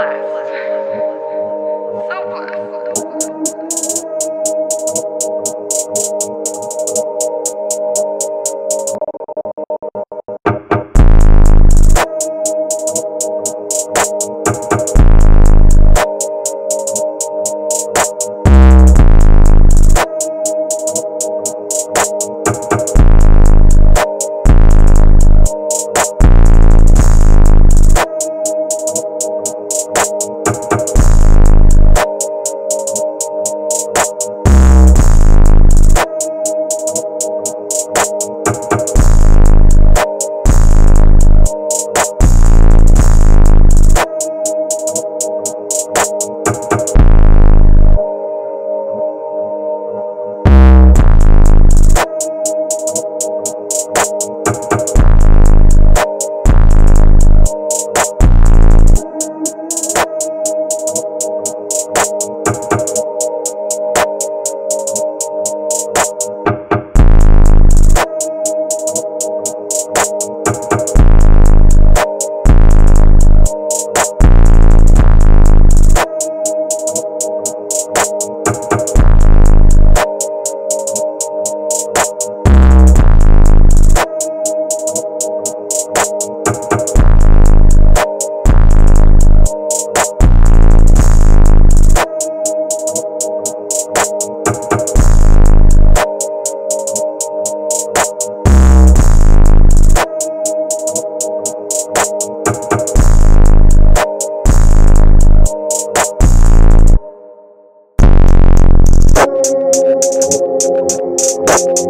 blessed. you.